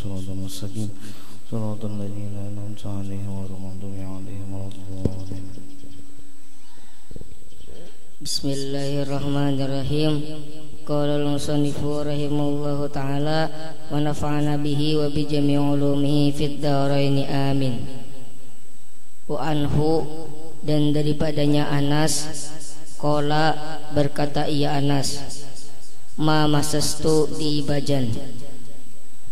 الصراط المستقيم صراط الذين أنعمت عليهم غير المغضوب عليهم ولا الضالين بسم الله الرحمن الرحيم قال المصنف رحمه الله تعالى ونفعنا به وبجميع علومه في الدارين آمين وعنه dan daripadanya Anas Kola berkata ia Anas Ma masastu di bajan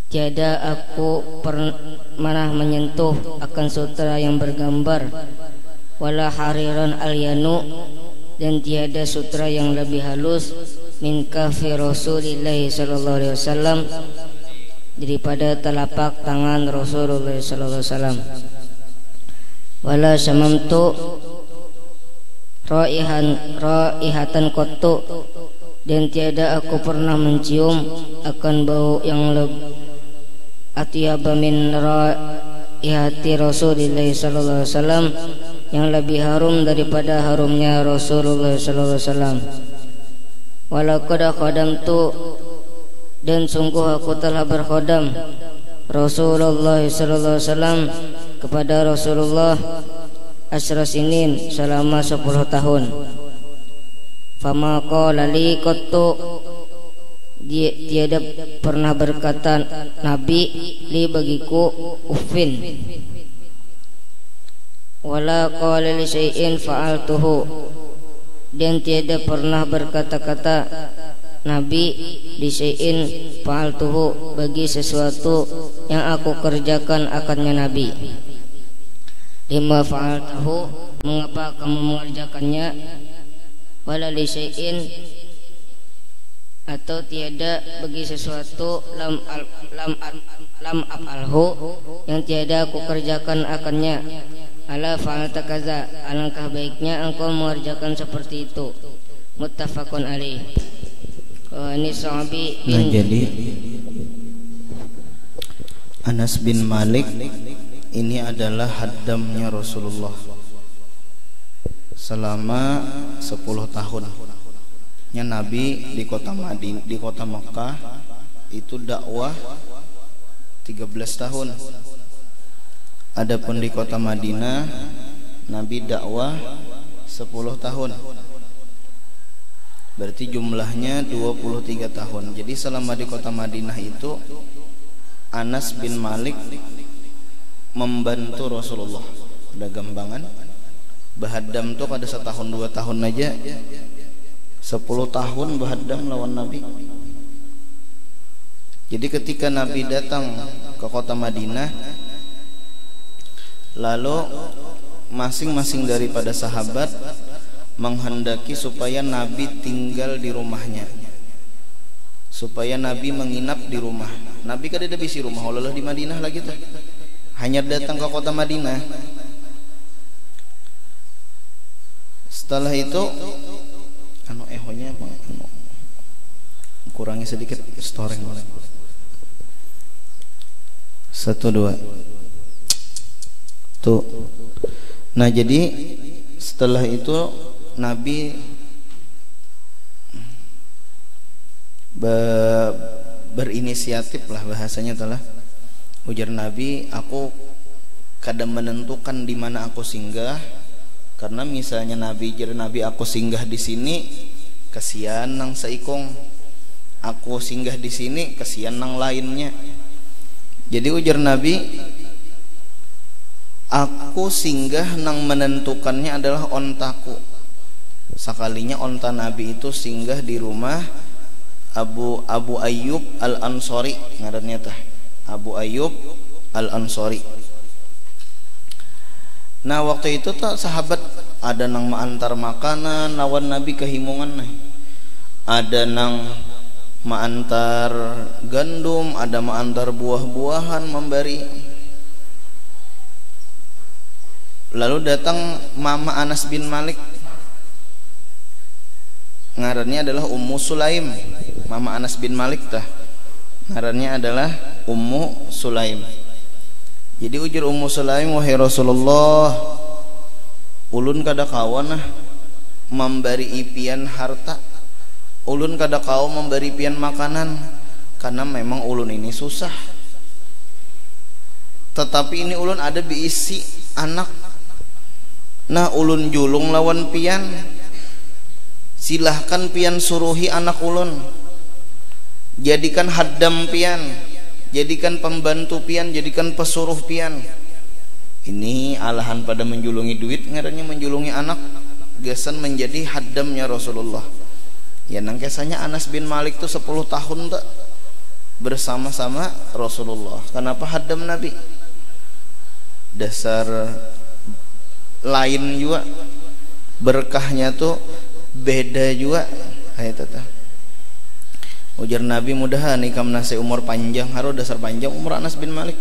Tiada aku pernah menyentuh akan sutra yang bergambar. Wala hariran alyanu Dan tiada sutra yang lebih halus Min kafi Rasulullah wasallam daripada telapak tangan Rasulullah sallallahu alaihi wasallam. Wala samamtu raihan raihatan qattu dan tiada aku pernah mencium akan bau yang lebih atyaba min raihati Rasulullah sallallahu alaihi wasallam yang lebih harum daripada harumnya Rasulullah sallallahu alaihi wasallam. Walaqad qadamtu dan sungguh aku telah berkhodam Rasulullah sallallahu alaihi wasallam kepada Rasulullah asra sinin selama 10 tahun. Fama qala li qattu tiada pernah berkata nabi li bagiku uffin. Wala qala li syai'in fa'altuhu. Dan tiada pernah berkata-kata Nabi di syai'in fa'altuhu bagi sesuatu yang aku kerjakan akannya Nabi. Lima fa'altahu mengapa kamu mengerjakannya? Wala li syai'in atau tiada bagi sesuatu lam al, lam lam afalhu yang tiada aku kerjakan akannya. Ala fa'alta kaza alangkah baiknya engkau mengerjakan seperti itu. Muttafaqun alaih. Oh, ini sahabi bin nah, jadi Anas bin Malik ini adalah haddamnya Rasulullah. Selama 10 tahun nya Nabi di kota Madin di kota Mekah itu dakwah 13 tahun. Adapun di kota Madinah Nabi dakwah 10 tahun. Berarti jumlahnya 23 tahun. Jadi selama di kota Madinah itu Anas bin Malik membantu Rasulullah. Ada gambangan? Bahadam tuh pada setahun dua tahun aja sepuluh tahun Bahadam lawan Nabi. Jadi ketika Nabi datang ke kota Madinah lalu masing-masing daripada sahabat menghendaki supaya Nabi tinggal di rumahnya. Supaya Nabi menginap di rumah. Nabi kan ada bisi rumah Allah di Madinah lagi tuh. Hanya datang ke kota Madinah. Setelah itu anu ehonya apa anu kurangi sedikit storeng. Satu dua. Tuh nah jadi setelah itu Nabi be, berinisiatif lah bahasanya telah ujar Nabi aku kadang menentukan di mana aku singgah karena misalnya Nabi jadi Nabi aku singgah di sini kasihan nang seikong aku singgah di sini kasihan nang lainnya. Jadi ujar Nabi aku singgah nang menentukannya adalah ontaku. Sekalinya onta Nabi itu singgah di rumah Abu Abu Ayyub Al Ansori ngarannya tah Abu Ayyub Al-Ansori Nah waktu itu tak sahabat ada nang maantar makanan lawan Nabi kehimungan nih. Ada nang maantar gandum, ada maantar buah-buahan memberi. Lalu datang Mama Anas bin Malik. Ngarannya adalah Ummu Sulaim. Mama Anas bin Malik tah. Ngarannya adalah Ummu Sulaim jadi ujur Ummu Sulaim wahai Rasulullah ulun kada kawan nah memberi ipian harta. Ulun kada kau memberi pian makanan karena memang ulun ini susah. Tetapi ini ulun ada diisi anak. Nah ulun julung lawan pian. Silahkan pian suruhi anak ulun. Jadikan haddam pian jadikan pembantu pian jadikan pesuruh pian. Ini alahan pada menjulungi duit ngarannya menjulungi anak. Gesan menjadi haddamnya Rasulullah. Ya nang kesanya Anas bin Malik tuh 10 tahun tak bersama-sama Rasulullah. Kenapa haddam Nabi? Dasar lain juga. Berkahnya tuh beda juga. Kayak tata ujar Nabi mudahan ikam nasi umur panjang. Harus dasar panjang umur Anas bin Malik.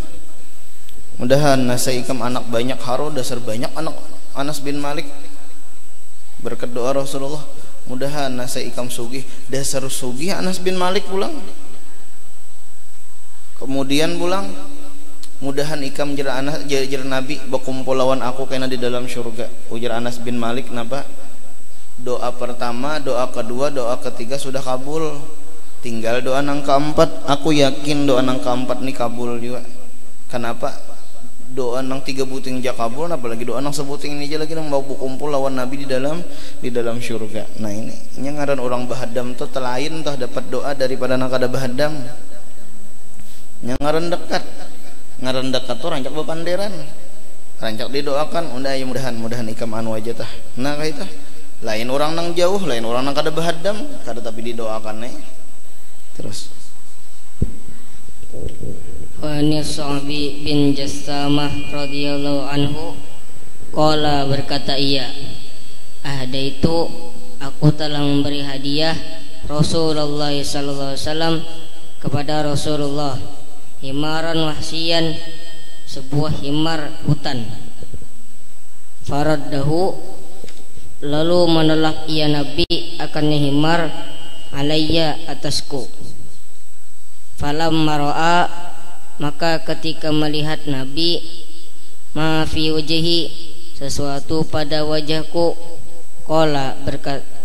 Mudahan nasi ikam anak banyak. Harus dasar banyak anak Anas bin Malik. Berkat doa Rasulullah mudahan nasi ikam sugih. Dasar sugih Anas bin Malik pulang. Kemudian pulang mudahan ikam jera anas jera nabi berkumpul lawan aku kena di dalam surga ujar Anas bin Malik napa? Doa pertama doa kedua doa ketiga sudah kabul tinggal doa nang keempat. Aku yakin doa nang keempat nih kabul juga. Kenapa? Doa nang tiga buting ja kabul apalagi doa nang sebuting ini aja lagi nang mau berkumpul lawan nabi di dalam di dalam surga nah ini nyangaran orang bahadam tuh telain tuh dapat doa daripada nang kada bahadam. Nyangaran dekat. Ngaran dekat tuh rancak bepanderan rancak didoakan. Udah ya mudahan mudahan ikam anu aja tah. Nah kayak itu lain orang nang jauh lain orang nang kada bahadam. Kada tapi didoakan nih terus. Wani Sa'bi bin Jassamah radhiyallahu anhu Qala berkata ia Ahda itu aku telah memberi hadiah Rasulullah sallallahu alaihi wasallam kepada Rasulullah. Himaran wahsian sebuah himar hutan. Faraddahu lalu menolak ia nabi akannya himar alayya atasku falam maro'a maka ketika melihat nabi ma fi wajhi sesuatu pada wajahku kola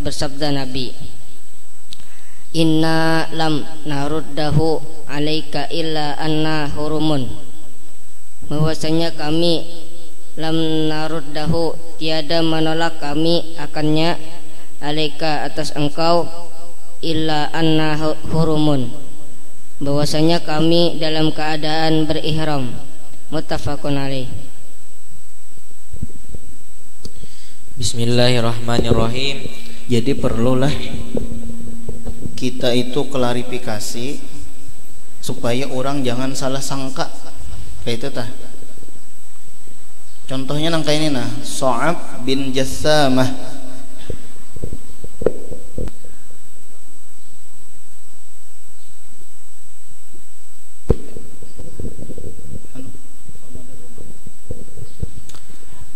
bersabda nabi inna lam naruddahu alaika illa anna hurumun. Bahwasanya kami lam naruddahu tiada menolak kami akannya alaika atas engkau illa anna hurumun bahwasanya kami dalam keadaan berihram. Muttafaqun alaih. Bismillahirrahmanirrahim. Jadi perlulah kita itu klarifikasi supaya orang jangan salah sangka. Kayak itu tah. Contohnya nangka ini nah. So'ab bin Jassamah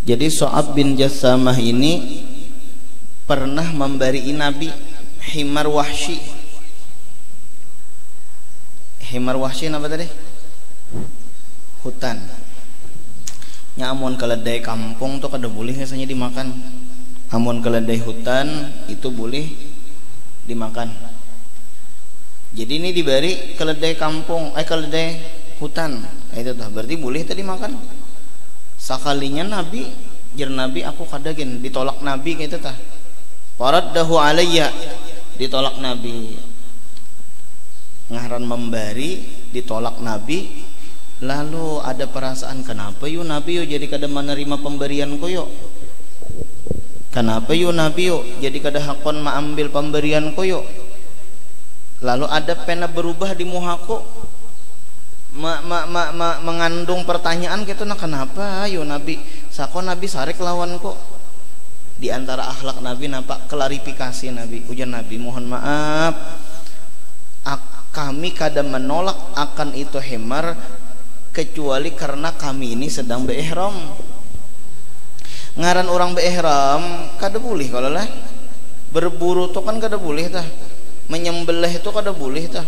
Jadi So'ab bin Jassamah ini pernah memberi Nabi himar wahsyi. Himar wahsy apa tadi? Hutan. Nyamun keledai kampung tuh kada boleh biasanya dimakan. Amun keledai hutan itu boleh dimakan. Jadi ini diberi keledai kampung eh keledai hutan. Itu tuh berarti boleh tadi makan sakalinya nabi jer nabi aku kadagen ditolak nabi kayak itu tah. Dahu alayya ditolak nabi. Ngaran memberi ditolak Nabi. Lalu ada perasaan kenapa yuk Nabi yuk jadi kada menerima pemberian koyo kenapa yuk Nabi yuk jadi kada hakon ambil pemberian koyo lalu ada pena berubah di muhaku ma, ma, ma, ma, mengandung pertanyaan gitu nah kenapa? Yuk Nabi. Sako Nabi sarik lawan kok. Di antara akhlak Nabi nampak klarifikasi Nabi. Ujian Nabi mohon maaf kami kadang menolak akan itu hemar kecuali karena kami ini sedang beihram. Ngaran orang beihram kada boleh kalau lah. Berburu tuh kan kada boleh tah. Menyembelih itu kada boleh tah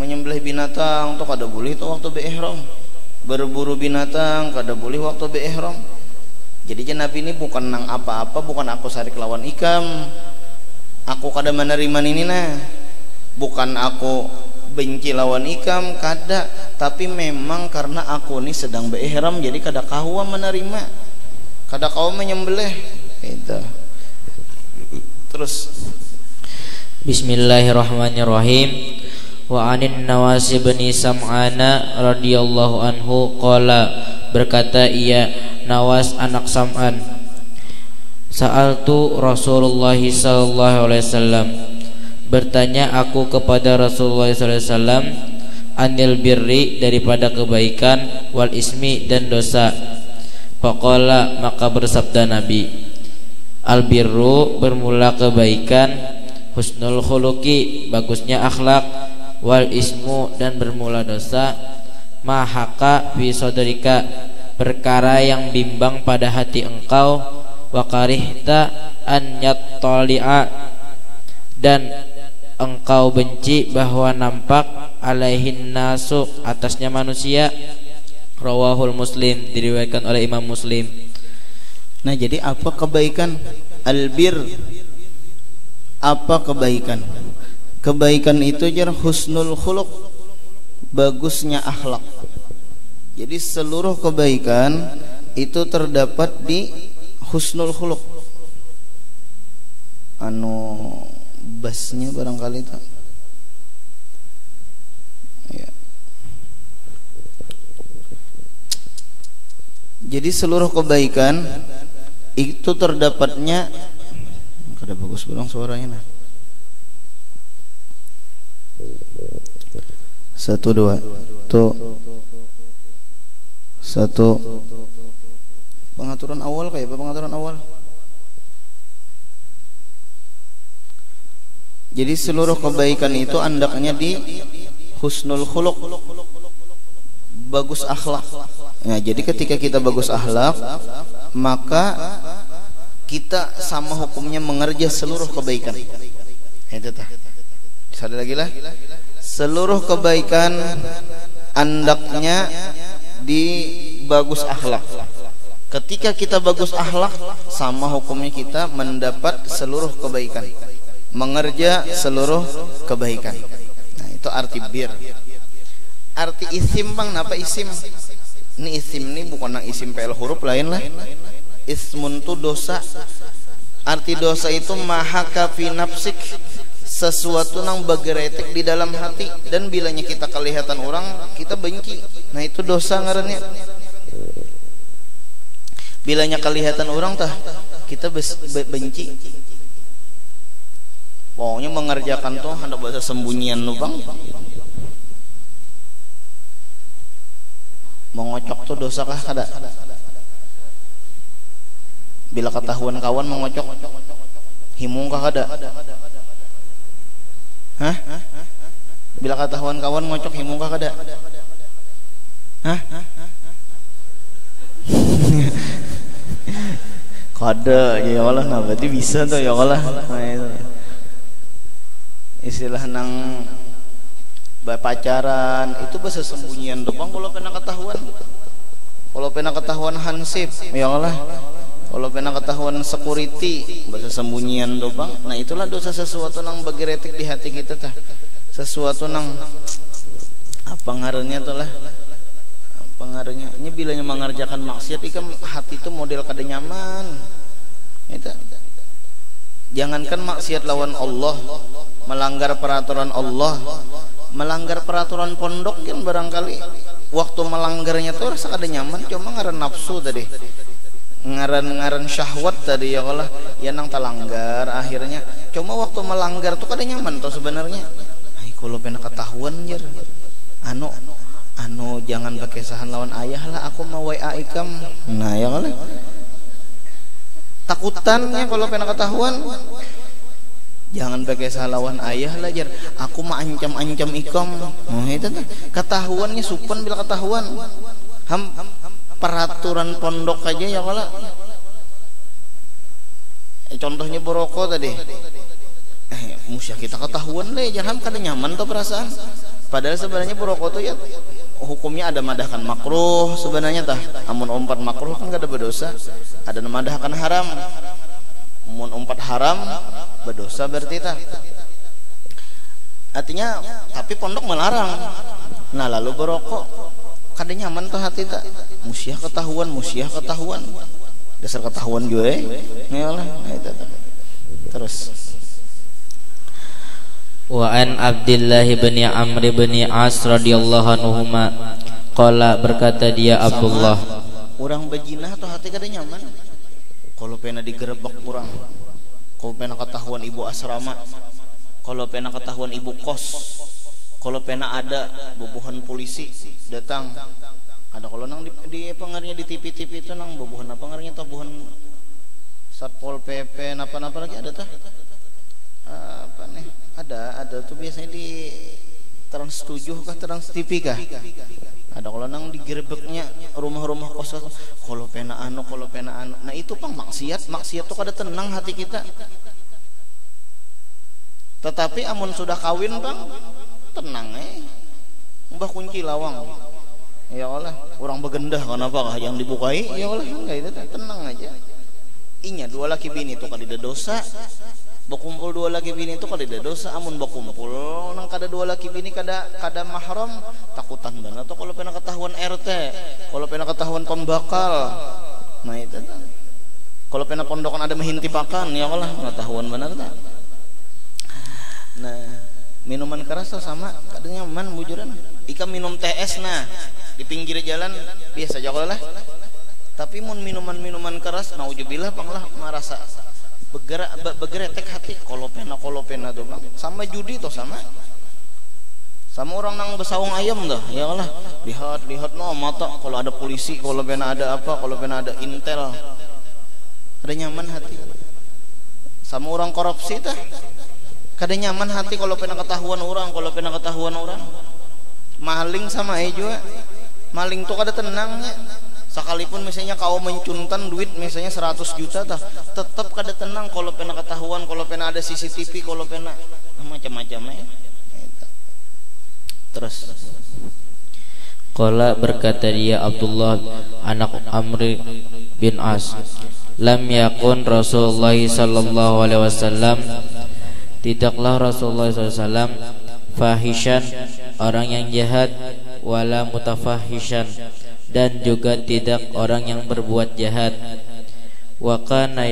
menyembelih binatang tuh kada boleh tuh waktu beihram. Berburu binatang kada boleh waktu beihram. Jadi Nabi ini bukan nang apa-apa bukan aku sarik lawan ikam. Aku kada menerima ini nah. Bukan aku benci lawan ikam kada. Tapi memang karena aku ini sedang berihram jadi kada kau menerima. Kada kau menyembelih. Itu terus. Bismillahirrahmanirrahim wa anin nawasi bin sam'ana radhiyallahu anhu qala berkata ia nawas anak sam'an. Sa'altu Rasulullah sallallahu alaihi wasallam. Bertanya aku kepada Rasulullah sallallahu alaihi wasallam anil birri daripada kebaikan wal ismi dan dosa? Faqala maka bersabda Nabi al birru bermula kebaikan husnul khuluqi bagusnya akhlak wal ismu dan bermula dosa mahaka fi sodrika perkara yang bimbang pada hati engkau wa karihta an yattali'a dan engkau benci bahwa nampak alaihin nasu atasnya manusia. Rawahul muslim diriwayatkan oleh imam muslim. Nah jadi apa kebaikan? Albir. Apa kebaikan kebaikan itu jar husnul khuluq bagusnya akhlak. Jadi seluruh kebaikan itu terdapat di husnul khuluq. Anu basnya barangkali tak? Ya. jadi seluruh kebaikan itu terdapatnya kada bagus belum suaranya nah satu dua. Tuh. Satu. Pengaturan awal kayak apa? Pengaturan awal. Jadi seluruh kebaikan itu andaknya di husnul khuluq. Bagus akhlak. Nah jadi ketika kita bagus akhlak maka kita sama hukumnya mengerja seluruh kebaikan. Itu. Sekali lagi lah. Seluruh kebaikan andaknya di bagus akhlak. Ketika kita bagus akhlak, sama hukumnya kita mendapat seluruh kebaikan. Mengerja seluruh kebaikan. Nah, itu arti bir. Arti isim bang, apa isim? Ini isim ini bukan yang isim PL huruf lain lah ismun tu dosa arti dosa itu maha kafi nafsik sesuatu yang bergeretek di dalam hati dan bilanya kita kelihatan orang kita benci. Nah itu dosa ngarannya. Bilanya kelihatan orang tah kita benci. Pokoknya mengerjakan tuh ada bahasa sembunyian lu bang. Mengocok tuh dosa kah kada? Bila ketahuan kawan mengocok. Himung kah ada hah? Bila ketahuan kawan ngocok himung kah ada hah? Kode ya Allah nah berarti bisa tuh ya Allah. Nah, itu. istilah nang pacaran itu bahasa sembunyian doang kalau pernah ketahuan. Kalau pernah ketahuan hansip ya Allah kalau pernah ketahuan security bahasa sembunyian dobang nah itulah dosa sesuatu nang bagi retik di hati kita tah. Sesuatu nang apa ngaruhnya tuh lah. Pengaruhnya ini bilanya mengerjakan maksiat ikan hati itu model kada nyaman. Itu. Jangankan maksiat lawan Allah melanggar peraturan Allah melanggar peraturan pondok kan barangkali waktu melanggarnya tuh rasa kada nyaman cuma ngaran nafsu tadi ngaran-ngaran syahwat tadi ya Allah. Ya nang talanggar akhirnya. Cuma waktu melanggar tuh kada nyaman tuh sebenarnya. Ay kalau pernah ketahuan jer. Anu anu jangan pakai sahan lawan ayah lah. Aku mau WA ikam nah ya Allah. Takutannya kalau pernah ketahuan. Jangan pakai sahan lawan ayah lah jer. Aku mah ancam-ancam ikam. Oh itu tuh ketahuannya supan bila ketahuan. Ham peraturan pondok aja ya kalau eh, contohnya boroko tadi. Eh musyah kita ketahuan deh jangan kada nyaman tuh perasaan. Padahal sebenarnya boroko tuh ya hukumnya ada madahkan makruh sebenarnya tah. Amun ompat makruh kan gak ada berdosa. Ada madahkan haram. Amun ompat haram berdosa berarti ta artinya tapi pondok melarang. Nah lalu berokok kada nyaman tuh hati tak musiah ketahuan musiah ketahuan. Dasar ketahuan gue ya lah. Nah, itu, terus. Wa an Abdullah bin Amr bin As radhiyallahu anhuma qala berkata dia Abdullah. Orang bejinah atau hati kada nyaman. Kalau pena digerebek kurang kalau pena ketahuan ibu asrama kalau pena ketahuan ibu kos kalau pena ada bubuhan polisi datang. Ada kalau nang di, di pengarnya di TV-TV itu nang bubuhan apa pengarnya atau bubuhan satpol pp apa apa lagi ada tah apa nih? Ada ada tuh biasanya di trans 7 kah trans TV kah? Ada kalau nang digerebeknya rumah-rumah kos kalau pena anu kalau pena anu. Nah itu pang maksiat. Maksiat tuh kada tenang hati kita. Tetapi amun sudah kawin bang tenang eh. Mbah kunci lawang. Ya Allah orang begendah kenapa yang dibukai? Ya Allah enggak itu tenang aja. Inya dua laki bini itu kali dosa. Berkumpul dua laki bini itu tidak dosa. Amun berkumpul nang kada dua laki bini kada kada mahram takutan banget atau kalau pernah ketahuan RT kalau pernah ketahuan pembakal. Nah itu kalau pernah pondokan ada pakan ya Allah pengetahuan benar tak nah minuman keras tuh sama kadang nyaman bujuran. Ika minum TS nah di pinggir jalan biasa aja lah. Tapi mun minuman-minuman keras naujubillah panglah merasa bergerak bergeretek hati. Kolopena kolopena tuh bang. Sama judi tuh sama. Sama orang nang besaung ayam tuh ya Allah. Lihat lihat no mata. Kalau ada polisi kalau ada apa kalau ada intel. Ada nyaman hati. Sama orang korupsi tah kada nyaman hati kalau pena ketahuan orang kalau pena ketahuan orang. Maling sama aja juga. Maling tuh kada tenangnya sekalipun misalnya kau mencuntan duit misalnya 100 juta tah tetap kada tenang kalau pernah ketahuan kalau pernah ada CCTV kalau pernah. Macam-macam ya. Terus. Qala berkata dia Abdullah anak Amr bin As lam yakun Rasulullah sallallahu alaihi wasallam tidaklah Rasulullah sallallahu fahishan orang yang jahat wala mutafahishan dan juga tidak orang yang berbuat jahat. Wa kana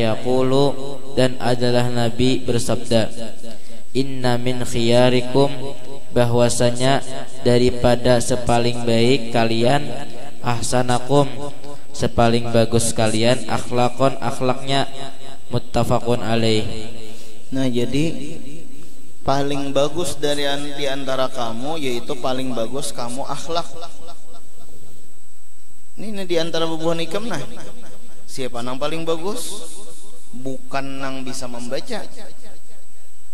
dan adalah nabi bersabda inna min khiyarikum bahwasanya daripada sepaling baik kalian ahsanakum sepaling bagus kalian akhlakon akhlaknya muttafaqun alaih nah jadi paling bagus dari di antara kamu yaitu paling bagus kamu akhlak ini di antara bubuhan ikam nah. Siapa nang paling bagus? Bukan nang bisa membaca.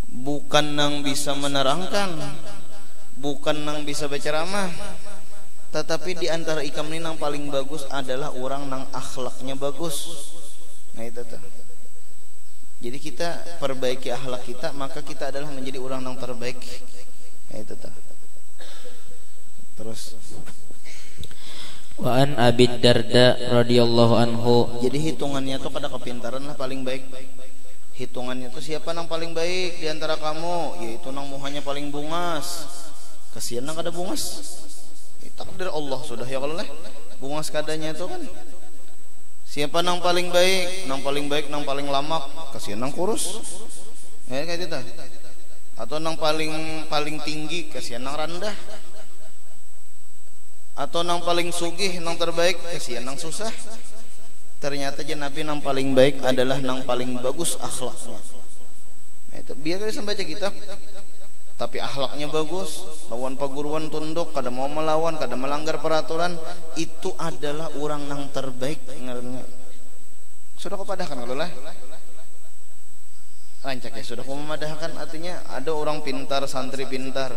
Bukan nang bisa menerangkan. Bukan nang bisa baca ramah. Tetapi di antara ikam ini nang paling bagus adalah orang nang akhlaknya bagus. Nah itu tuh. Jadi kita perbaiki akhlak kita, maka kita adalah menjadi orang nang terbaik. Nah itu tuh. Terus Wa an Abi Darda radhiyallahu anhu. Jadi hitungannya tuh kada kepintaran lah paling baik. Hitungannya tuh siapa nang paling baik di antara kamu? Yaitu nang muhanya paling bungas. Kasihan nang kada bungas. Eh, takdir Allah sudah ya kalau lah. Bungas kadanya itu kan. Siapa nang paling baik? Nang paling baik nang paling lama. Kasihan nang kurus. Ya kayak itu. Atau nang paling paling tinggi kasihan nang rendah atau nang paling sugih nang terbaik kasihan nang susah ternyata je Nabi nang paling baik adalah nang paling bagus akhlaknya itu biar kita baca kitab tapi akhlaknya bagus lawan paguruan tunduk kada mau melawan kada melanggar peraturan itu adalah orang nang terbaik sudah kau padahkan kalau lah. Rancak ya sudah kau memadahkan artinya ada orang pintar santri pintar.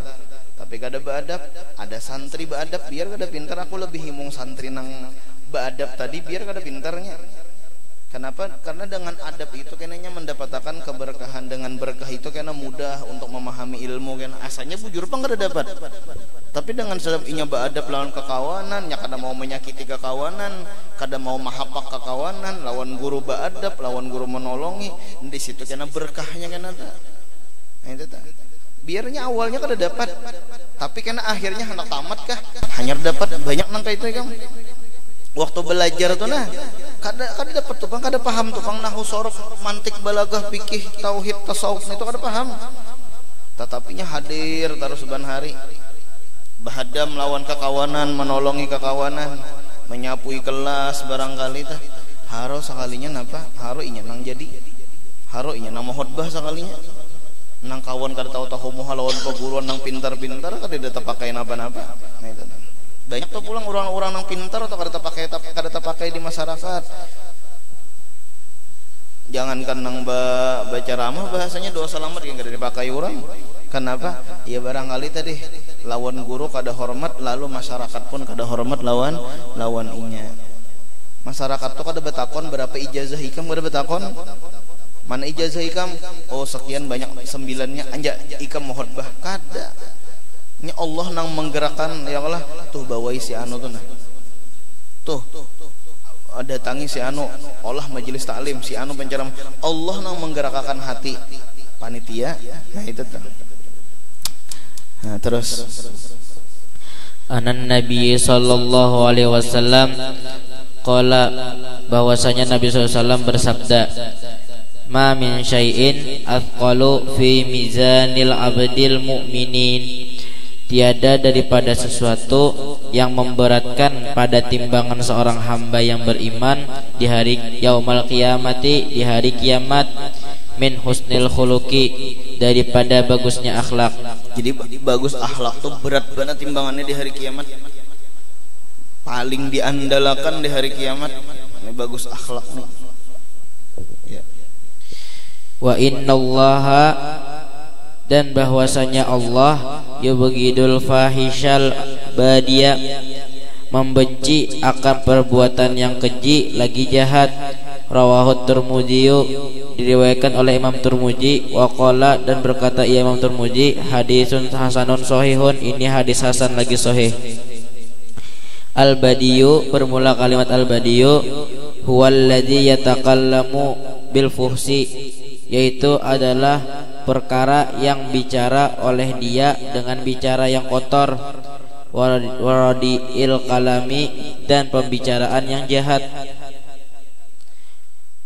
Tapi kada beadab ada santri beadab biar kada pintar aku lebih himung santri nang beadab tadi biar kada pintarnya kenapa? Karena dengan adab itu kenanya mendapatkan keberkahan. Dengan berkah itu kena mudah untuk memahami ilmu kan asalnya bujur pun kada dapat. Tapi dengan sedap inya beradab lawan kekawanan nya kada mau menyakiti kekawanan kada mau mahapak kekawanan lawan guru beradab lawan guru menolongi di situ kena berkahnya kan ada nah, itu biarnya awalnya kada dapat tapi kena akhirnya hendak tamat kah? Hanya dapat banyak nangka itu kan waktu belajar tuh nah kada kada dapat tuh kada paham tuh nahu sorok mantik balagah pikih tauhid tasawuf. Itu kada paham. Tetapinya hadir terus ban hari. Bahadam lawan kekawanan menolongi kekawanan menyapui kelas barangkali tah haro sekalinya napa? Haro inya nang jadi. Haro inya nang khotbah sekalinya. Nang kawan kada tahu tahu muha lawan peguruan nang pintar-pintar kada ada pakai napa-napa. Nah itu banyak tuh pulang orang-orang nang pintar atau kada pakai kada pakai di masyarakat? Jangankan nang baca ramah bahasanya doa selamat yang kada dipakai orang. Kenapa? Ya barangkali tadi lawan guru kada hormat lalu masyarakat pun kada hormat lawan lawan inya. Masyarakat tuh kada betakon berapa ijazah ikam kada betakon? Mana ijazah ikam? Oh sekian banyak sembilannya. Anja ikam khotbah kada ini Allah nang menggerakkan ya Allah. Tuh bawai si anu tuh nah. Tuh datangi si anu. Allah majelis taklim si anu penceram. Allah nang menggerakkan hati panitia. Nah itu tuh. Nah, terus. Anan Nabi sallallahu alaihi wasallam qala bahwasanya Nabi SAW bersabda ma min syai'in athqalu fi mizanil abdil mu'minin tiada daripada sesuatu yang memberatkan pada timbangan seorang hamba yang beriman di hari yaumal qiyamati di hari kiamat min husnil khuluqi daripada bagusnya akhlak. Jadi bagus akhlak tuh berat banget timbangannya di hari kiamat. Paling diandalkan di hari kiamat ini bagus akhlak nih. Ya. wa innallaha dan bahwasanya Allah yubghidul fahishal badia membenci akan perbuatan yang keji lagi jahat. Rawahu Tirmidzi diriwayatkan oleh Imam Turmuji waqala dan berkata ia Imam Turmuji hadisun hasanun sahihun. Ini hadis hasan lagi sahih. Al badiyu bermula kalimat al badiyu huwallazi yatakallamu bil fuhsi yaitu adalah perkara yang bicara oleh dia dengan bicara yang kotor il kalami dan pembicaraan yang jahat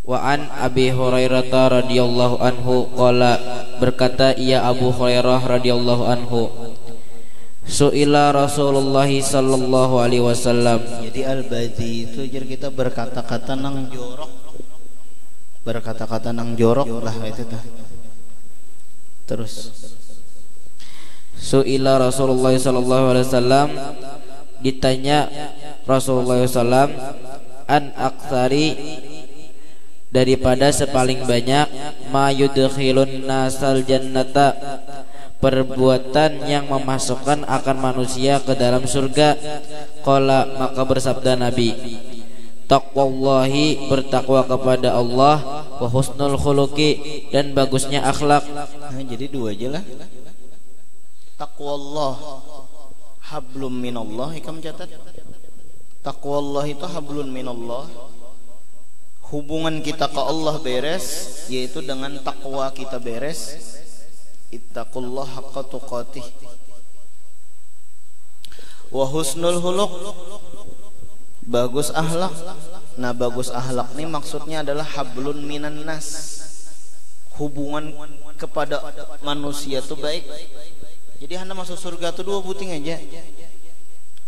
wa an Abi Hurairah radhiyallahu anhu qala berkata ia Abu Hurairah radhiyallahu anhu Su'ila Rasulullah sallallahu alaihi wasallam. Jadi al-badi itu jadi kita berkata-kata nang jorok. Berkata-kata nang jorok lah itu tuh terus. Su'ila Rasulullah sallallahu alaihi wasallam ditanya Rasulullah sallam an aksari? Daripada sepaling banyak ma yudkhilun nasal jannata. Perbuatan yang memasukkan akan manusia ke dalam surga. Qala maka bersabda nabi taqwallahi bertakwa kepada Allah wa husnul khuluqi dan bagusnya akhlak. Nah, jadi dua aja lah. Taqwallah hablum minallah ikam catat. Taqwallah itu hablun minallah. Hubungan kita ke Allah beres yaitu dengan takwa kita beres. Ittaqullah haqqa tuqatih. Wa husnul khuluq bagus ahlak. Nah bagus ahlak ini maksudnya adalah hablun minan nas. Hubungan kepada manusia itu baik. Jadi anda masuk surga itu dua buting aja.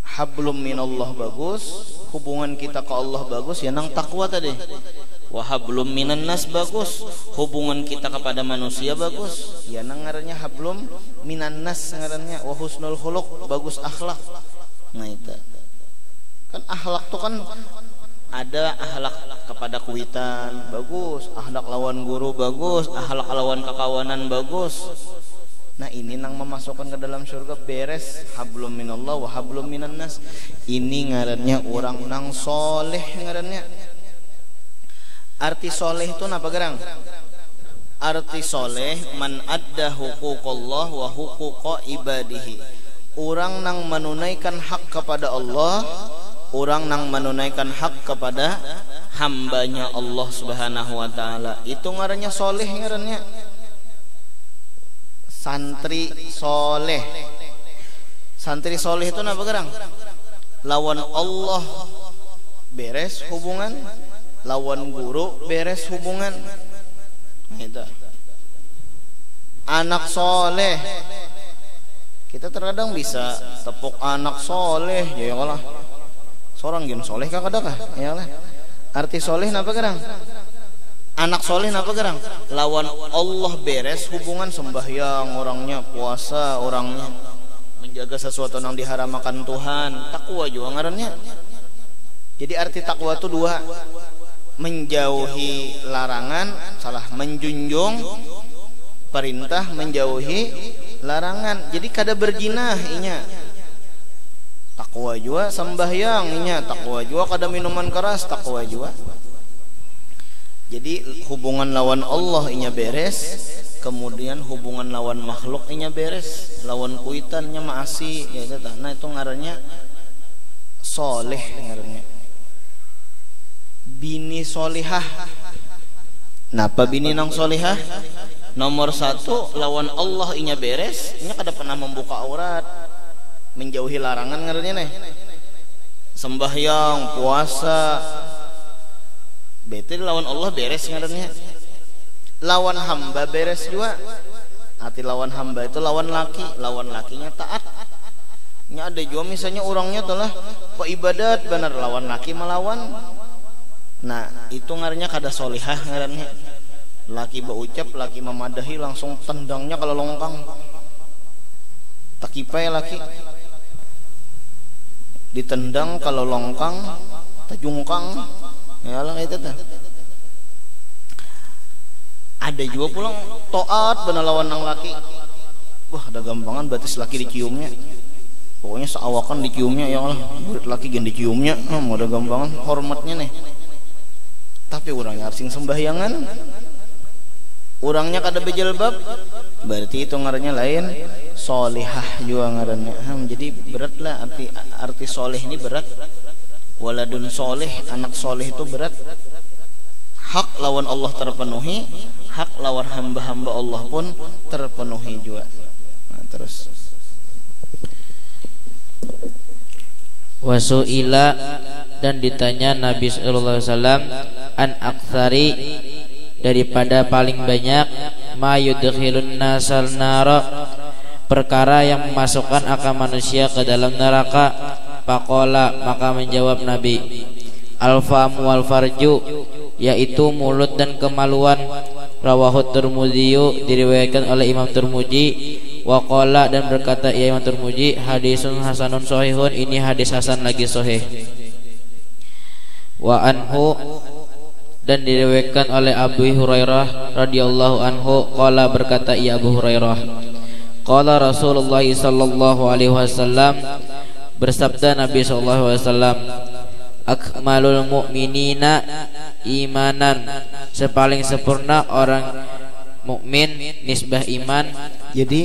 Hablum minallah bagus hubungan kita ke Allah bagus ya nang takwa tadi. Wahablum minan nas bagus hubungan kita kepada manusia bagus. Ya nang ngarannya hablum minan nas ngarannya. Wa husnul khuluq bagus akhlak. Nah itu kan akhlak tuh kan ada akhlak kepada kuitan bagus. Akhlak lawan guru bagus. Akhlak lawan kekawanan bagus. Nah ini nang memasukkan ke dalam surga beres. Hablum minallah wa hablum minan nas. Ini ngarannya orang nang soleh ngarannya. Arti soleh itu apa gerang? Arti soleh man adda huquqallah wa huquqa ibadihi. Orang nang menunaikan hak kepada Allah orang nang menunaikan hak kepada hambanya Allah subhanahu wa ta'ala. Itu ngarannya soleh ngarannya. Santri soleh. Santri soleh itu apa gerang lawan Allah beres hubungan lawan guru beres hubungan. Itu anak soleh. Kita terkadang bisa tepuk anak soleh ya Allah seorang gin soleh kah ya Allah arti soleh apa gerang anak soleh apa gerang lawan Allah beres hubungan sembahyang orangnya puasa orangnya menjaga sesuatu yang diharamakan Tuhan. Takwa juga ngarannya. Jadi arti takwa itu dua. Menjauhi larangan salah menjunjung perintah menjauhi larangan. Jadi kada berjinah inya takwa juga sembahyang inya. Takwa juga kada minuman keras takwa juga jadi hubungan lawan Allah inya beres. Kemudian hubungan lawan makhluk inya beres. Lawan kuitannya maasi ya kata nah itu ngarannya soleh ngarannya. Bini solihah. Napa bini nang solihah? Nomor satu lawan Allah inya beres, inya kada pernah membuka aurat, menjauhi larangan ngerti nih. Sembahyang, puasa, betul lawan Allah beres ngerti Lawan hamba beres juga. Hati lawan hamba itu lawan laki, lawan lakinya taat. Nya ada juga misalnya orangnya telah pak ibadat benar lawan laki melawan. Nah itu ngarinya kada solihah ngarannya laki berucap laki memadahi langsung tendangnya kalau longkang takipai laki ditendang kalau longkang tajungkang. Ya lah itu dah ada juga pulang toat benar lawan nang laki. Wah ada gampangan batis laki diciumnya. Pokoknya seawakan diciumnya ya Allah. Murid laki gen diciumnya. Hmm, ada gampangan hormatnya nih. Tapi orang arsing sembahyangan. Orangnya kada bejilbab berarti itu ngarannya lain solihah juga ngarannya. Hmm, jadi berat lah arti arti soleh ini berat. Waladun soleh anak soleh itu berat. Hak lawan Allah terpenuhi hak lawan hamba-hamba Allah pun terpenuhi juga. Nah, terus. Wasuila dan ditanya Nabi sallallahu alaihi wasallam an aktsari? Daripada paling banyak mayudkhilun nasal nara perkara yang memasukkan akal manusia ke dalam neraka. Pakola maka menjawab Nabi alfamu wal farju yaitu mulut dan kemaluan. Rawahu Tirmidzi diriwayatkan oleh Imam Tirmidzi. Waqala dan berkata ya Imam Tirmidzi hadisun hasanun sahihun. Ini hadis hasan lagi sahih. Wa anhu dan diriwayatkan oleh Abu Hurairah radhiyallahu anhu. Qala berkata ia Abu Hurairah qala Rasulullah sallallahu alaihi wasallam bersabda Nabi sallallahu alaihi wasallam akmalul mu'minina imanan. Sepaling sempurna orang mukmin nisbah iman. Jadi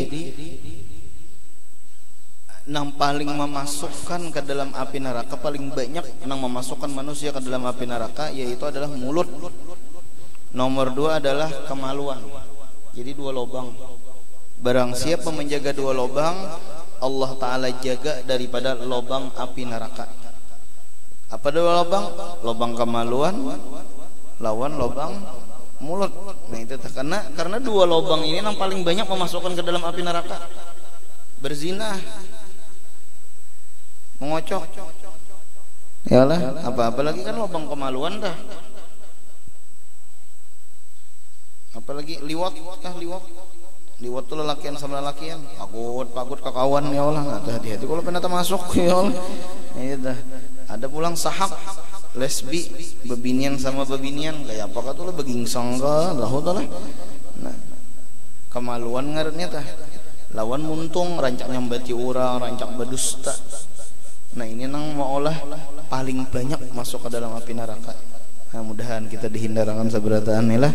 yang paling memasukkan ke dalam api neraka paling banyak yang memasukkan manusia ke dalam api neraka yaitu adalah mulut. Nomor dua adalah kemaluan. Jadi dua lubang barang siapa menjaga dua lubang Allah Ta'ala jaga daripada lubang api neraka. Apa dua lubang? lubang kemaluan lawan lubang mulut. Nah itu karena karena dua lubang ini yang paling banyak memasukkan ke dalam api neraka. Berzina. Mengocok. Ya lah apa-apa lagi kan lubang kemaluan dah. Apalagi liwat kah liwat liwat tuh lelakian sama lelakian. Pagut pagut ke kawan ya Allah. Nggak hati-hati kalau pernah masuk ya Allah. Ya dah. Ada pulang sahak lesbi bebinian sama bebinian. Kayak apa kata lo begingsang ke lah lah. Nah kemaluan ngarannya tah. Lawan muntung rancak nyambati orang rancak berdusta. Nah ini nang mau olah paling banyak masuk ke dalam api neraka. Nah, mudahan kita dihindarkan seberataan lah.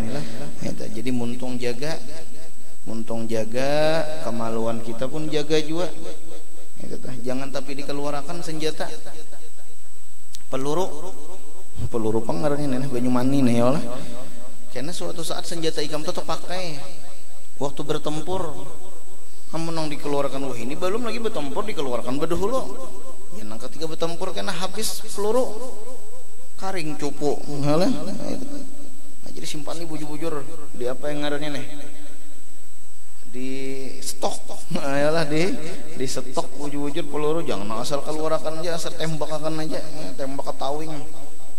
Ya, jadi muntung jaga, muntung jaga kemaluan kita pun jaga juga. Ya, jangan tapi dikeluarkan senjata. Peluru. Peluru pengarangnya nih Banyumani nih ya Allah. Karena suatu saat senjata ikam itu terpakai. Waktu bertempur. Amun dikeluarkan wah ini belum lagi bertempur dikeluarkan berdahulu. Ya nang ketika bertempur kena habis peluru. Karing cupu nah, nah, jadi simpan nih bujur-bujur. Di apa yang ngarannya nih di stok. Nah, yalah di di stok bujur-bujur peluru. Jangan asal keluarkan aja asal tembak akan aja. Ya, tembak ke tawing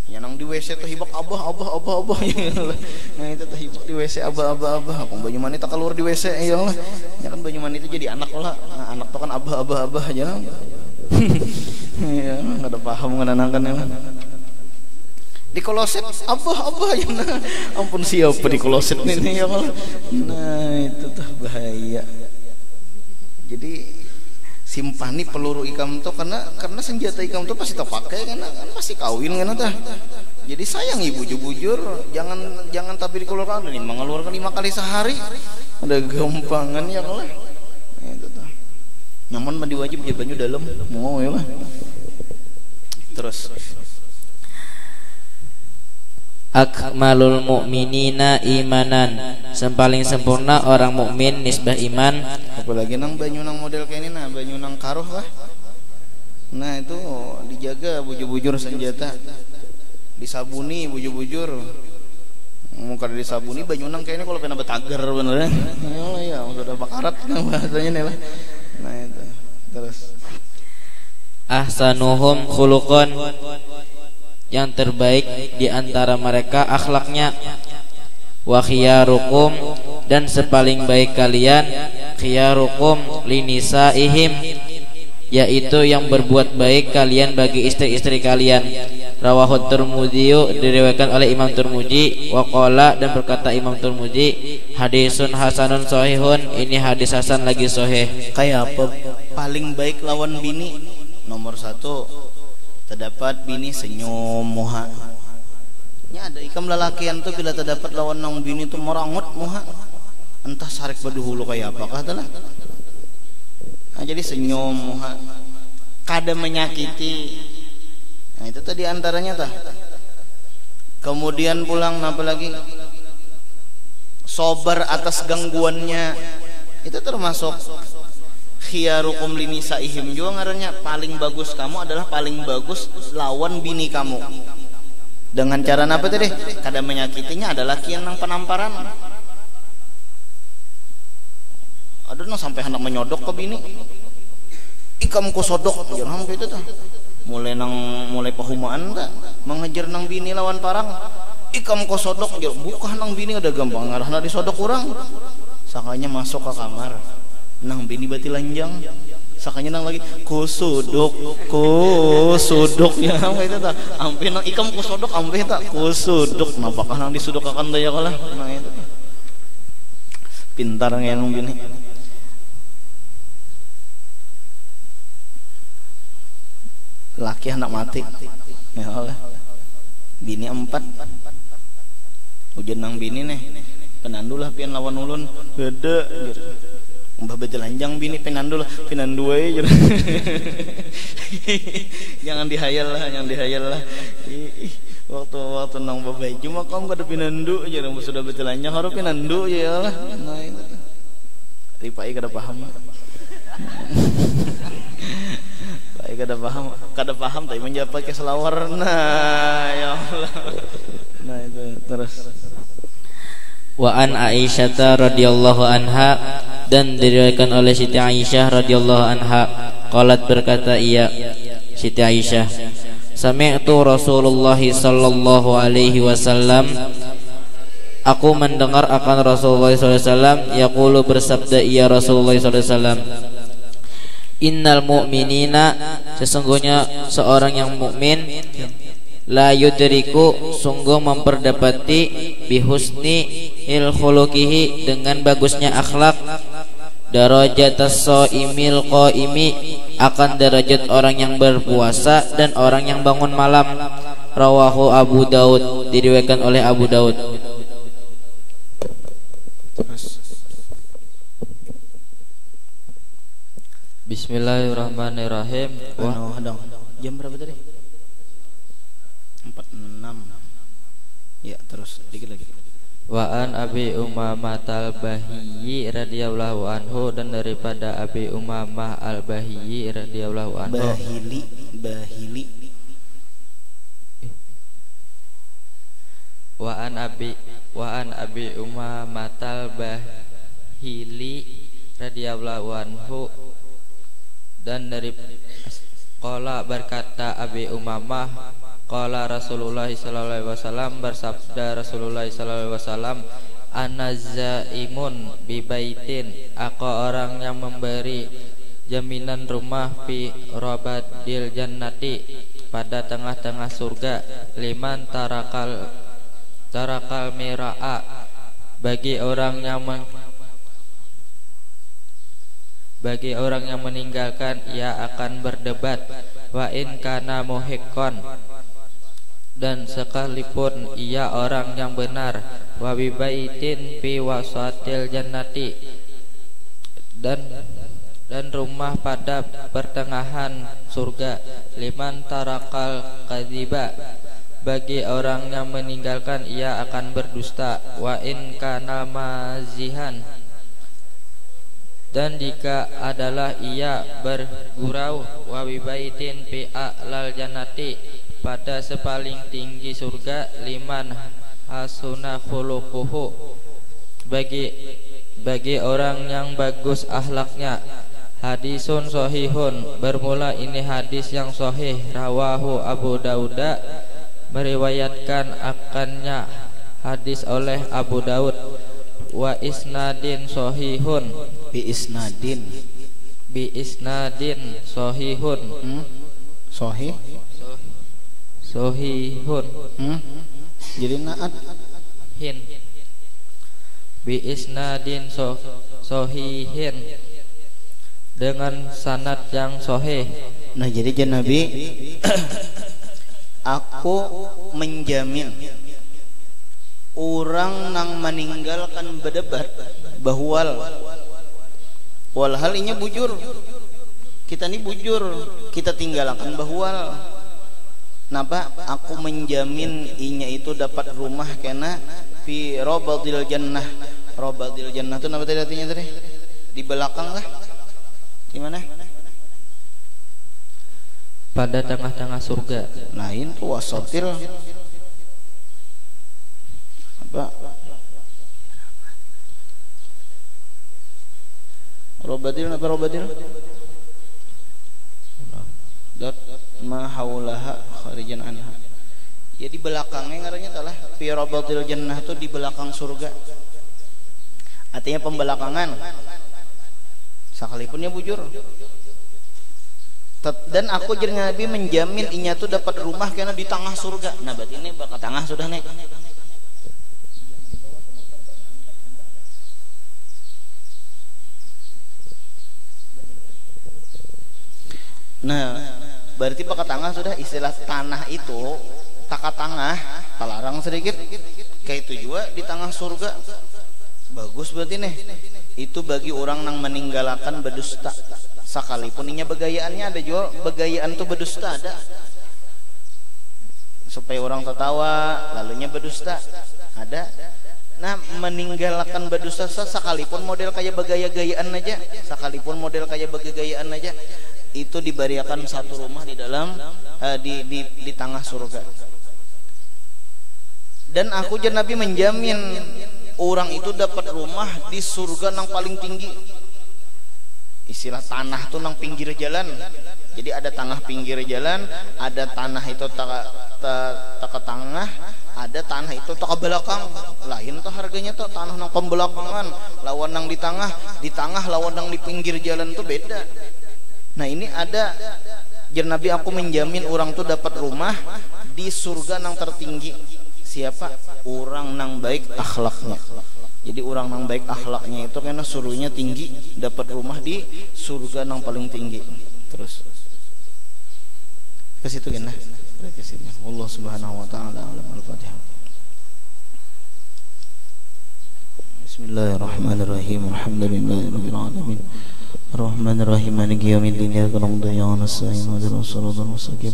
ya nang di WC tuh hibak abah abah abah abah. Ya nah itu tuh hibak di WC abah abah abah. Baju mani tak keluar di WC ya Allah. Ya kan mani itu jadi anak lah. Nah, anak tuh kan abah abah abah aja. Ya nggak ada paham ngenanakan ya di koloset abah abah ya nah ampun siapa di koloset nih ya Allah. Nah itu tuh bahaya. Jadi simpani peluru ikam tuh karena karena senjata ikam tuh pasti terpakai karena kan masih kawin kan tah. Jadi sayang ibu bujur jangan jangan tapi dikeluarkan ini mengeluarkan lima kali sehari. Ada gampangan ya kalau itu tuh. Nyaman mandi wajib ya banyu dalam. Mau ya lah terus akmalul mu'minina imanan. Sempaling sempurna orang mukmin nisbah iman. Apalagi nang banyu nang model kayak ini nah banyu nang karuh lah. Nah itu dijaga bujur-bujur senjata. Disabuni bujur-bujur. Muka disabuni banyu nang kayak ini kalau kena betager bener ya ya udah bakarat kan bahasanya nih lah nah itu. Terus. Ahsanuhum khuluqan yang terbaik di antara mereka akhlaknya. Wa khiyarukum dan sepaling baik kalian khiyarukum linisaihim yaitu yang berbuat baik kalian bagi istri-istri kalian. Rawahu Turmudi diriwayatkan oleh Imam Turmudi waqala dan berkata Imam Turmudi hadisun hasanun sahihun. Ini hadis hasan lagi sahih. Kayak apa? Paling baik lawan bini? Nomor satu terdapat bini senyum muha. Nya ada ikam lelakian tuh bila terdapat lawan nang bini tuh merangut muha. Entah sarik berduhulu kayak apakah telah nah, jadi senyum muha. Kada menyakiti. Nah itu tadi antaranya tah. Kemudian pulang apa lagi? Sobar atas gangguannya. Itu termasuk khiyarukum linisaihim juga ngarannya paling bagus kamu adalah paling bagus lawan bini kamu. Dengan cara apa tadi? Kada menyakitinya adalah kian nang penamparan. Ada nang sampai hendak menyodok ke bini. Ikam ku sodok? Jangan itu tuh. Mulai nang mulai pahumaan tak mengejar nang bini lawan parang. Ikam ku sodok? Bukan nang bini udah gampang. Ngarah disodok kurang sakanya masuk ke kamar nang bini bati lanjang. Sakanya nang lagi kusuduk kusuduk. Ya ampe itu tak ampe nang ikam kusuduk ampe tak kusuduk. Nampakah nang disuduk akan daya kalah nang itu. Pintar nang bini laki anak mati. Ya Allah bini empat. Ujian nang bini nih. Penandulah pian lawan ulun. Beda Mbah bejelanjang bini penandul penandue jangan dihayal lah jangan dihayal lah. Waktu waktu nang babai cuma kamu gak ada pinandu aja nang sudah bejelanjang harus pinandu ya lah nah itu ripai kada paham. Baik kada paham kada paham tapi menjawab pakai selawar. Nah ya Allah. Nah itu terus. Wa an Aisyah radhiyallahu anha dan diriwayatkan oleh Siti Aisyah radhiyallahu anha qalat berkata ia Siti Aisyah sami'tu Rasulullah sallallahu alaihi wasallam. Aku mendengar akan Rasulullah SAW Yaqulu bersabda ia Rasulullah SAW Innal mu'minina Sesungguhnya seorang yang mukmin La yudriku Sungguh memperdapati Bihusni il khulukihi Dengan bagusnya akhlak darajat imil qaimi akan derajat orang yang berpuasa dan orang yang bangun malam rawahu Abu Daud diriwayatkan oleh Abu Daud Bismillahirrahmanirrahim. Wah, dong. Jam berapa tadi? 46. Ya, terus dikit lagi. Wa an Abi Umamah al-Bahiyyi radhiyallahu anhu dan daripada Abi Umamah al-Bahiyyi radhiyallahu anhu. Bahili, Bahili. Wa an Abi wa an Abi Umamah al-Bahili radhiyallahu anhu dan dari qala berkata Abi Umamah Qala Rasulullah sallallahu alaihi wasallam bersabda Rasulullah sallallahu alaihi wasallam ana zaimun bi baitin. Aku orang yang memberi jaminan rumah fi rabadil jannati pada tengah-tengah surga. Liman tarakal tarakal miraa. Bagi orang yang men, bagi orang yang meninggalkan ia akan berdebat. Wa in kana muhiqqan dan sekalipun ia orang yang benar wa baitin fi wasatil jannati dan dan rumah pada pertengahan surga liman tarakal kadiba bagi orang yang meninggalkan ia akan berdusta wa in kana mazihan dan jika adalah ia bergurau wa baitin fi a'lal jannati pada sepaling tinggi surga liman hasuna khuluquhu. Bagi bagi orang yang bagus akhlaknya hadisun sahihun. Bermula ini hadis yang sahih rawahu Abu Dauda meriwayatkan akannya hadis oleh Abu Daud. Wa isnadin sahihun. Bi isnadin. Bi isnadin sahihun. Hmm? sahih Sohihun hmm? Jadi naat. Hin. Bi isnadin so, sohihin Dengan sanat yang sohih Nah jadi Nabi Aku menjamin Orang nang meninggalkan berdebat Bahwal Walhal ini bujur. Kita ini bujur Kita tinggalkan bahwal Napa aku menjamin inya itu dapat rumah kena fi robadil jannah. Robadil jannah itu napa tadi artinya tadi? Di belakang lah. Di mana? Pada tengah-tengah surga. Lain tuh wasotil. Apa? Robadil apa robadil? Dot ma haulaha kharijan anha. Ya belakangnya ngarannya telah fi jannah itu di belakang surga. Artinya pembelakangan. Sekalipunnya bujur. Dan aku jadi Nabi menjamin inya tuh dapat rumah karena di tengah surga. Nah berarti ini bakal tengah sudah nih. Nah berarti pakai tengah sudah istilah tanah itu taka tengah talarang sedikit. Kayak itu juga di tengah surga. Bagus berarti nih. Itu bagi orang yang meninggalkan berdusta. Sekalipun inya begayaannya ada juga. Begayaan tuh berdusta ada. Supaya orang tertawa lalunya berdusta. Ada. Nah meninggalkan berdusta sekalipun model kayak begaya-gayaan aja. Sekalipun model kayak begaya-gayaan aja itu diberiakan satu rumah di dalam uh, di, di di tengah surga. Dan aku jadi Nabi menjamin orang itu dapat rumah di surga yang paling tinggi. Istilah tanah tuh nang pinggir jalan. Jadi ada tanah pinggir jalan ada tanah itu tak tak ke tengah ada tanah itu tak ke belakang. Lain tuh harganya tuh tanah nang pembelakangan lawan nang di tengah di tengah lawan nang di pinggir jalan tuh beda Nah ini ada Jar Nabi aku menjamin orang tuh dapat rumah di surga nang tertinggi. Siapa? Orang nang baik akhlaknya. Jadi orang nang baik akhlaknya itu karena suruhnya tinggi dapat rumah di surga nang paling tinggi. Terus ke situ kan ke situ. Allah Subhanahu wa taala alam al-Fatihah. Bismillahirrahmanirrahim. Alhamdulillahirabbil. الرحمن الرحيم مالك يوم الدين إياك نعبد وإياك نستعين اهدنا الصراط المستقيم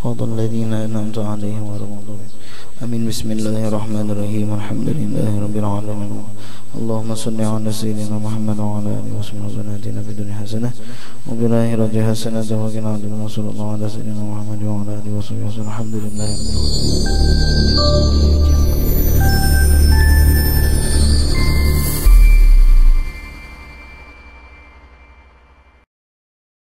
صراط الذين أنعمت عليهم غير المغضوب آمين. بسم الله الرحمن الرحيم الحمد لله رب العالمين. اللهم صل على سيدنا محمد وعلى آله وصحبه وسلم. آتنا في الدنيا حسنة وفي الآخرة حسنة وقنا عذاب النار. صلى الله على سيدنا محمد وعلى آله وصحبه وسلم. الحمد لله رب العالمين.